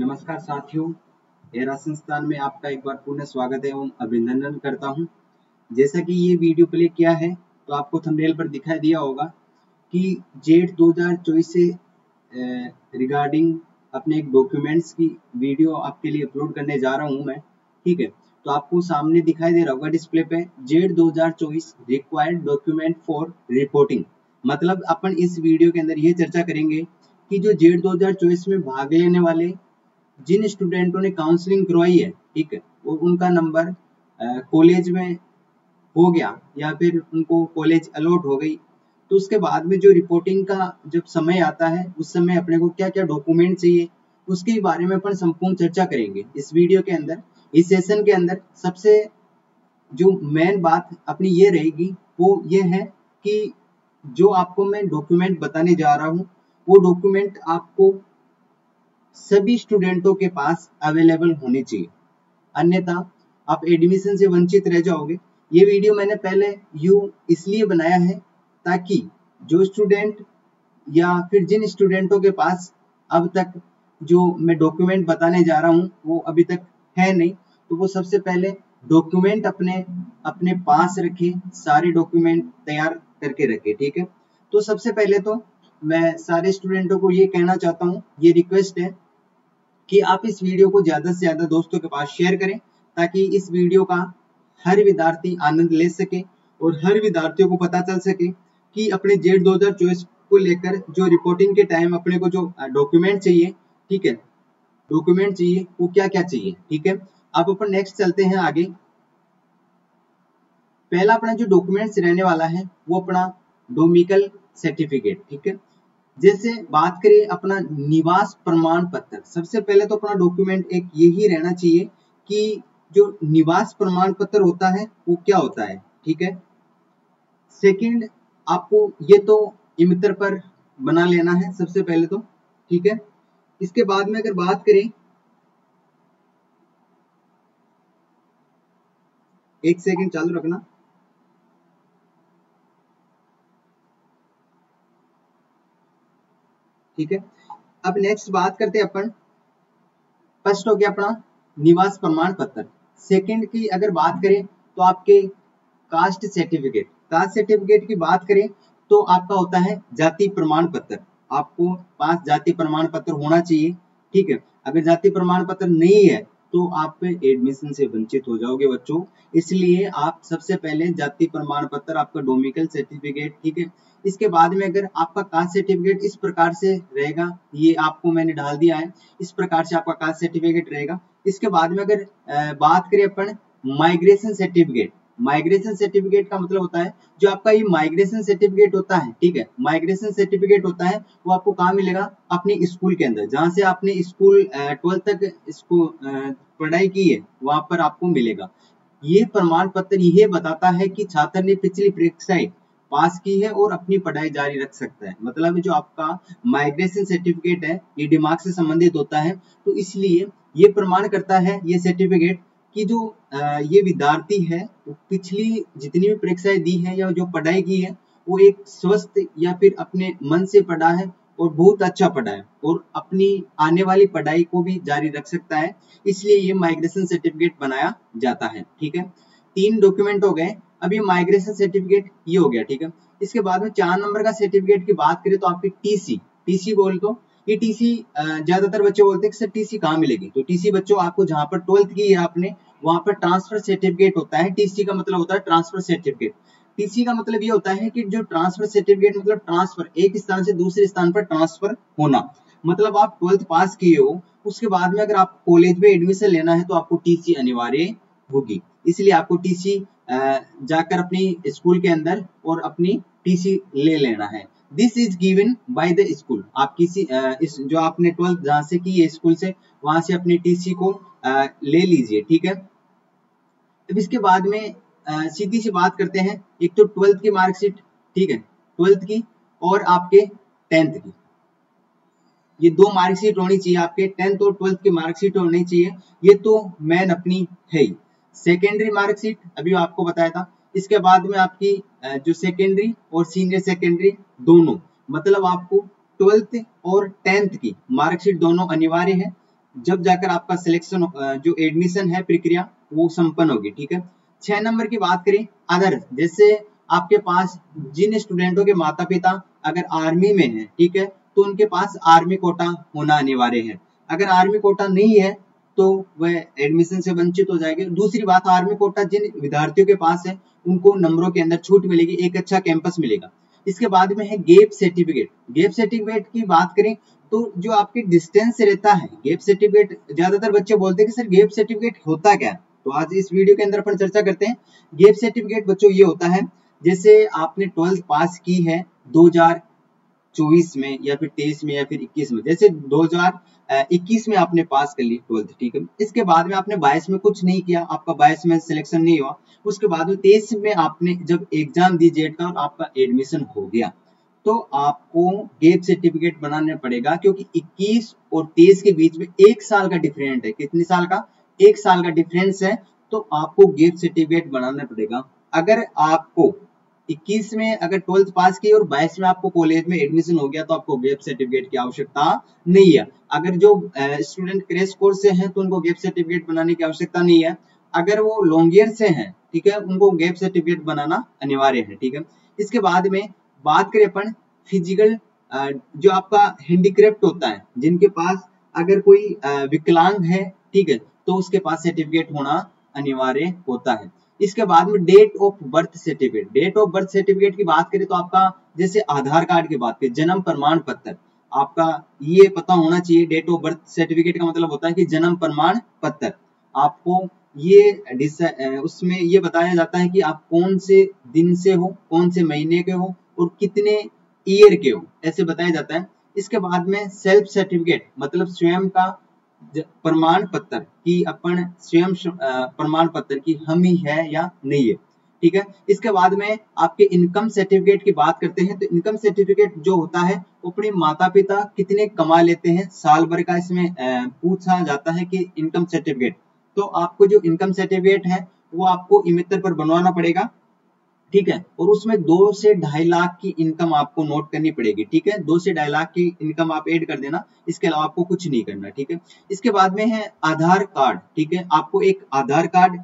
नमस्कार साथियों, एरा संस्थान में आपका एक बार पुनः स्वागत है। एवं अभिनंदन करता हूँ। जैसा कि ये वीडियो प्ले किया है तो आपको थंबनेल पर दिखाई दिया होगा कि जेट 2024 से रिगार्डिंग अपने एक डॉक्यूमेंट्स की वीडियो आपके लिए अपलोड करने जा रहा हूँ मैं। ठीक है तो आपको सामने दिखाई दे रहा होगा डिस्प्ले पे JET 2024 required document for reporting मतलब अपन इस वीडियो के अंदर ये चर्चा करेंगे कि जो जेड 2024 में भाग लेने वाले जिन स्टूडेंटों ने काउंसलिंग करवाई है, ठीक है, वो उनका नंबर कॉलेज में हो गया या फिर उनको कॉलेज अलॉट हो गई। तो उसके बाद में जो रिपोर्टिंग का जब समय आता है, उस समय अपने को क्या क्या डॉक्यूमेंट चाहिए, उसके बारे में अपन संपूर्ण चर्चा करेंगे। इस वीडियो के अंदर, इस सेशन के अंदर सबसे जो मेन बात अपनी ये रहेगी, वो ये है कि जो आपको मैं डॉक्यूमेंट बताने जा रहा हूँ, वो डॉक्यूमेंट आपको सभी स्टूडेंटों के पास अवेलेबल होने चाहिए। अन्यथा, आप एडमिशन से वंचित रह जाओगे। ये वीडियो मैंने पहले यू इसलिए बनाया है ताकि जो स्टूडेंट या फिर जिन स्टूडेंटों के पास अब तक जो मैं डॉक्यूमेंट बताने जा रहा हूँ, वो अभी तक है नहीं तो वो सबसे पहले डॉक्यूमेंट अपने अपने पास रखे, सारे डॉक्यूमेंट तैयार करके रखे, ठीक है? तो सबसे पहले तो मैं सारे स्टूडेंटों को ये कहना चाहता हूँ, ये रिक्वेस्ट है कि आप इस वीडियो को ज़्यादा से ज़्यादा दोस्तों के पास शेयर करें, ताकि इस वीडियो का हर विद्यार्थी आनंद ले सके और हर विद्यार्थियों को पता चल सके कि अपने जेड दो को लेकर जो रिपोर्टिंग के टाइम अपने को जो डॉक्यूमेंट चाहिए, ठीक है? डॉक्यूमेंट चाहिए, वो क्या क्या चाहिए, ठीक है? अब अपन नेक्स्ट चलते हैं आगे। पहला अपना जो डॉक्यूमेंट्स रहने वाला है, वो अपना डोमिकल सर्टिफिकेट ठीक है? जैसे बात करें अपना निवास प्रमाण पत्र, सबसे पहले तो अपना डॉक्यूमेंट एक यही रहना चाहिए कि जो निवास प्रमाण पत्र होता है, वो क्या होता है, ठीक है? सेकंड आपको ये तो इमित्र पर बना लेना है सबसे पहले तो ठीक है? इसके बाद में अगर बात करें, एक सेकंड चालू रखना। ठीक है? अब नेक्स्ट बात करते हैं अपन। फ़र्स्ट हो गया अपना, निवास प्रमाण पत्र। सेकंड की अगर बात करें तो आपके कास्ट सर्टिफिकेट कास्ट सर्टिफिकेट की बात करें तो आपका होता है जाति प्रमाण पत्र। आपको पास जाति प्रमाण पत्र होना चाहिए, ठीक है? अगर जाति प्रमाण पत्र नहीं है तो आप एडमिशन से वंचित हो जाओगे बच्चों। इसलिए आप सबसे पहले जाति प्रमाण पत्र, आपका डोमिकल सर्टिफिकेट ठीक है? इसके बाद में अगर आपका कास्ट सर्टिफिकेट इस प्रकार से रहेगा, ये आपको मैंने डाल दिया है, इस प्रकार से आपका कास्ट सर्टिफिकेट रहेगा। इसके बाद में अगर बात करें अपन माइग्रेशन सर्टिफिकेट माइग्रेशन सर्टिफिकेट का मतलब होता है, जो आपका ये माइग्रेशन सर्टिफिकेट होता है, ठीक है माइग्रेशन सर्टिफिकेट होता है, वो आपको कहाँ मिलेगा? अपने स्कूल के अंदर। जहाँ से आपने स्कूल ट्वेल्थ तक इसको पढ़ाई की है, वहाँ पर आपको मिलेगा। ये प्रमाण पत्र यह बताता है कि छात्र ने पिछली परीक्षाएँ पास की है और अपनी पढ़ाई जारी रख सकता है। मतलब जो आपका माइग्रेशन सर्टिफिकेट है, ये दिमाग से संबंधित होता है तो इसलिए ये प्रमाण करता है, ये सर्टिफिकेट कि जो ये विद्यार्थी है पिछली जितनी भी परीक्षाएँ दी है या जो पढ़ाई की है, वो एक स्वस्थ या फिर अपने मन से पढ़ा है और बहुत अच्छा पढ़ा है और अपनी आने वाली पढ़ाई को भी जारी रख सकता है। इसलिए ये माइग्रेशन सर्टिफिकेट बनाया जाता है, ठीक है? तीन डॉक्यूमेंट हो गए ये माइग्रेशन सर्टिफिकेट ये हो गया, ठीक है? इसके बाद में चार नंबर का सर्टिफिकेट की बात करें तो आपकी टीसी टीसी बोल तो ये टीसी ज़्यादातर बच्चे बोलते हैं कि सर टीसी कहाँ मिलेगी? तो टीसी बच्चों, आपको जहाँ पर ट्वेल्थ की है आपने, वहाँ पर ट्रांसफ़र सर्टिफिकेट होता है। टीसी का मतलब होता है ट्रांसफ़र सर्टिफिकेट टीसी का मतलब ये होता है कि जो ट्रांसफ़र सर्टिफिकेट मतलब ट्रांसफ़र एक स्थान से दूसरे स्थान पर ट्रांसफ़र होना। मतलब आप ट्वेल्थ पास किए हो, उसके बाद में अगर आप कॉलेज में एडमिशन लेना है तो आपको टीसी अनिवार्य होगी। इसलिए आपको टीसी जाकर अपनी स्कूल के अंदर और अपनी टीसी ले लेना है। This is given by the school आप किसी इस, जो आपने ट्वेल्थ जहाँ से की है स्कूल से, वहाँ से अपनी टीसी को ले लीजिए, ठीक है? अब इसके बाद में सीधी सी बात करते हैं। एक तो ट्वेल्थ की मार्कशीट ठीक है? ट्वेल्थ की और आपके टेंथ की। ये दो मार्कशीट होनी चाहिए आपके। टेंथ और ट्वेल्थ की मार्कशीट होनी चाहिए। ये तो मैन अपनी है ही। सेकेंडरी मार्कशीट अभी आपको बताया था। इसके बाद में आपकी जो सेकेंडरी और सीनियर सेकेंडरी दोनों मतलब आपको ट्वेल्थ और टेंथ की मार्कशीट दोनों अनिवार्य है। जब जाकर आपका सिलेक्शन जो एडमिशन है, प्रक्रिया, वो संपन्न होगी, ठीक है? छह नंबर की बात करें अदर जैसे आपके पास जिन स्टूडेंटों के माता पिता अगर आर्मी में है, ठीक है? तो उनके पास आर्मी कोटा होना अनिवार्य है। अगर आर्मी कोटा नहीं है तो वह एडमिशन से वंचित हो जाएँगे। दूसरी बात आर्मी कोटा जिन विद्यार्थियों के पास है, उनको नंबरों के अंदर छूट मिलेगी, एक अच्छा कैंपस मिलेगा। इसके बाद में है गेप सर्टिफिकेट गेप सर्टिफिकेट की बात करें तो जो आपके डिस्टेंस रहता है गेप सर्टिफिकेट ज़्यादातर बच्चे बोलते हैं कि सर गेप सर्टिफिकेट होता क्या? तो आज इस वीडियो के अंदर अपन चर्चा करते हैं। गेप सर्टिफिकेट बच्चों, ये होता है, जैसे आपने ट्वेल्थ पास की है 2024 में या फिर 23 में या फिर 21 में, जैसे 2021 में आपने पास कर ली ट्वेल्थ, ठीक है? इसके बाद में आपने 22 में कुछ नहीं किया, आपका 22 में सिलेक्शन नहीं हुआ। उसके बाद में 23 में आपने जब एग्ज़ाम दी जेट का और आपका एडमिशन हो गया। तो आपको गेप सर्टिफिकेट बनाना पड़ेगा, क्योंकि 21 और 23 के बीच में एक साल का डिफरेंट है। कितने साल का? एक साल का डिफरेंस है तो आपको गेप सर्टिफिकेट बनाना पड़ेगा। अगर आपको 21 में अगर ट्वेल्थ पास की और 22 में आपको कॉलेज में एडमिशन हो गया तो आपको गेप सर्टिफिकेट की आवश्यकता नहीं है। अगर जो स्टूडेंट क्रेश कोर्स से हैं तो उनको गेप सर्टिफिकेट बनाने की आवश्यकता नहीं है। अगर वो लॉन्ग ईयर से हैं, ठीक है, उनको गेप सर्टिफिकेट बनाना अनिवार्य है, ठीक है। इसके बाद में बात करें अपन फ़िज़िकल जो आपका हैंडीक्राफ्ट होता है, जिनके पास अगर कोई विकलांग है, ठीक है तो उसके पास सर्टिफिकेट होना अनिवार्य होता है। इसके बाद में date of birth certificate date of birth certificate की बात करें तो आपका, जैसे आधार कार्ड की बात करें, जन्म प्रमाण पत्र, आपका ये पता होना चाहिए डेट ऑफ़ बर्थ सर्टिफिकेट का मतलब होता है कि जन्म प्रमाण पत्र। आपको ये उसमें ये बताया जाता है कि आप कौन से दिन से हो, कौन से महीने के हो और कितने ईयर के हो, ऐसे बताया जाता है। इसके बाद में सेल्फ सर्टिफिकेट मतलब स्वयं का प्रमाण पत्र कि अपन स्वयं प्रमाण पत्र की हम ही है या नहीं है। ठीक है? इसके बाद में आपके इनकम सर्टिफिकेट की बात करते हैं तो इनकम सर्टिफिकेट जो होता है, वो अपने माता पिता कितने कमा लेते हैं, साल भर का इसमें पूछा जाता है कि इनकम सर्टिफिकेट तो आपको जो इनकम सर्टिफिकेट है, वो आपको इमित्र पर बनवाना पड़ेगा। ठीक है? और उसमें दो से ढाई लाख की इनकम आपको नोट करनी पड़ेगी, ठीक है? दो से ढाई लाख की इनकम आप ऐड कर देना, इसके अलावा आपको कुछ नहीं करना, ठीक है? इसके बाद में है आधार कार्ड, ठीक है? आपको एक आधार कार्ड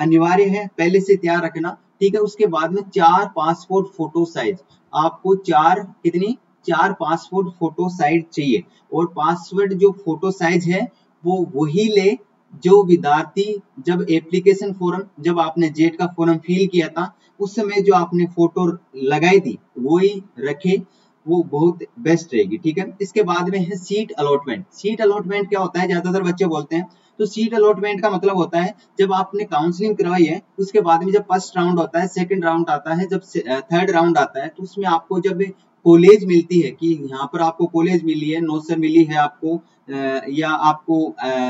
अनिवार्य है, पहले से तैयार रखना, ठीक है? उसके बाद में चार पासपोर्ट फ़ोटो साइज़ आपको चार, कितनी? चार पासपोर्ट फ़ोटो साइज़ चाहिए, और पासवर्ड जो फ़ोटो साइज़ है, वो वही ले जो विद्यार्थी, जब एप्लीकेशन फॉर्म जब आपने जेट का फॉर्म फिल किया था, उस समय जो आपने फ़ोटो लगाई थी वो ही रखे, वो बहुत बेस्ट रहेगी, ठीक है? इसके बाद में है सीट अलॉटमेंट सीट अलॉटमेंट क्या होता है? ज़्यादातर बच्चे बोलते हैं तो सीट अलॉटमेंट का मतलब होता है, जब आपने काउंसलिंग करवाई है, उसके बाद में जब फ़र्स्ट राउंड होता है सेकंड राउंड आता है, जब थर्ड राउंड आता है तो उसमें आपको जब कॉलेज मिलती है कि यहाँ पर आपको कॉलेज मिली है, नौसर मिली है आपको या आपको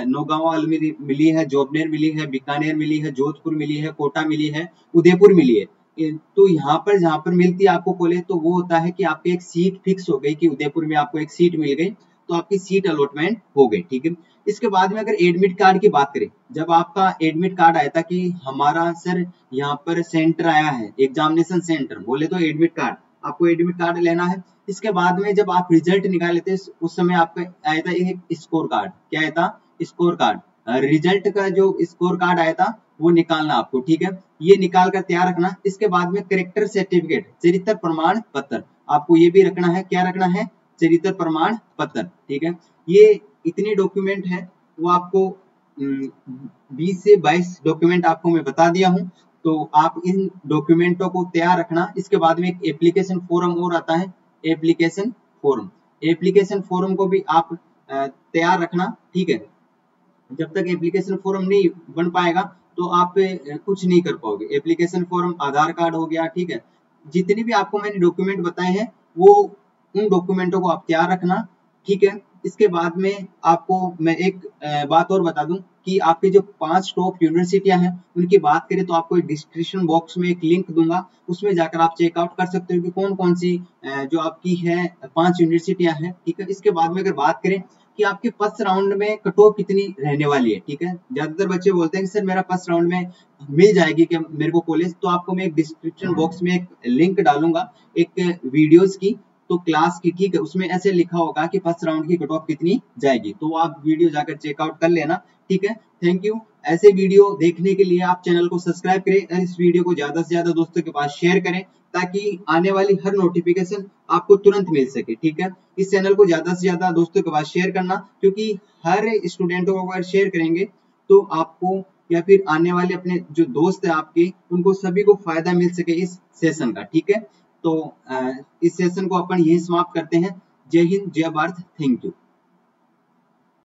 नौगांव मिली है, जोबनेर मिली है, बीकानेर मिली है, जोधपुर मिली है, कोटा मिली है, उदयपुर मिली है। तो यहाँ पर, जहाँ पर मिलती है आपको कॉलेज तो वो होता है कि आपकी एक सीट फिक्स हो गई कि उदयपुर में आपको एक सीट मिल गई। तो आपकी सीट अलॉटमेंट हो गई, ठीक है? इसके बाद में अगर एडमिट कार्ड की बात करें, जब आपका एडमिट कार्ड आया था कि हमारा सर यहाँ पर सेंटर आया है एग्जामिनेशन सेंटर बोले तो एडमिट कार्ड आपको एडमिट कार्ड लेना है। इसके बाद में जब आप रिज़ल्ट निकाले थे, उस समय आपका आया था एक स्कोर कार्ड क्या आया था? स्कोर कार्ड रिज़ल्ट का जो स्कोर कार्ड आया था, वो निकालना आपको, ठीक है? ये निकाल कर तैयार रखना। इसके बाद में करेक्टर सर्टिफिकेट चरित्र प्रमाण पत्र, आपको ये भी रखना है, क्या रखना है? चरित्र प्रमाण पत्र, ठीक है? ये इतने डॉक्यूमेंट है, वो आपको बीस से बाईस डॉक्यूमेंट आपको मैं बता दिया हूँ। तो आप इन डॉक्यूमेंटों को तैयार रखना। इसके बाद में एक एप्लीकेशन फॉर्म और आता है एप्लीकेशन फॉर्म एप्लीकेशन फॉर्म को भी आप तैयार रखना, ठीक है? जब तक एप्लीकेशन फॉर्म नहीं बन पाएगा तो आप कुछ नहीं कर पाओगे। एप्लीकेशन फॉर्म आधार कार्ड हो गया, ठीक है? जितने भी आपको मैंने डॉक्यूमेंट बताए हैं, वो उन डॉक्यूमेंटों को आप तैयार रखना ठीक है? इसके बाद में आपको मैं एक बात और बता दूँ कि आपके जो पाँच टॉप यूनिवर्सिटियाँ हैं उनकी बात करें तो आपको डिस्क्रिप्शन बॉक्स में एक लिंक दूँगा। उसमें जाकर आप चेकआउट कर सकते हो कि कौन कौन सी जो आपकी है पाँच यूनिवर्सिटियाँ हैं ठीक है? इसके बाद में अगर बात करें कि आपके फ़र्स्ट राउंड में कट ऑफ़ कितनी रहने वाली है ठीक है? ज़्यादातर बच्चे बोलते हैं कि सर मेरा फ़र्स्ट राउंड में मिल जाएगी कि मेरे को कॉलेज तो आपको मैं एक डिस्क्रिप्शन बॉक्स में एक लिंक डालूँगा एक वीडियोस की तो क्लास की ठीक है, उसमें ऐसे लिखा होगा कि फ़र्स्ट राउंड की कट ऑफ़ कितनी जाएगी। तो आप वीडियो जाकर चेकआउट कर लेना, ठीक है? थैंक यू ऐसे वीडियो देखने के लिए आप चैनल को सब्सक्राइब करें और इस वीडियो को ज़्यादा से ज़्यादा दोस्तों के पास शेयर करें ताकि आने वाली हर नोटिफिकेशन आपको तुरंत मिल सके, ठीक है? इस चैनल को ज़्यादा से ज़्यादा दोस्तों के पास शेयर करना, क्योंकि हर स्टूडेंटों को अगर शेयर करेंगे तो आपको या फिर आने वाले अपने जो दोस्त है आपके, उनको सभी को फ़ायदा मिल सके इस सेशन का, ठीक है? तो इस सेशन को अपन यही समाप्त करते हैं। जय हिंद, जय भारत थैंक यू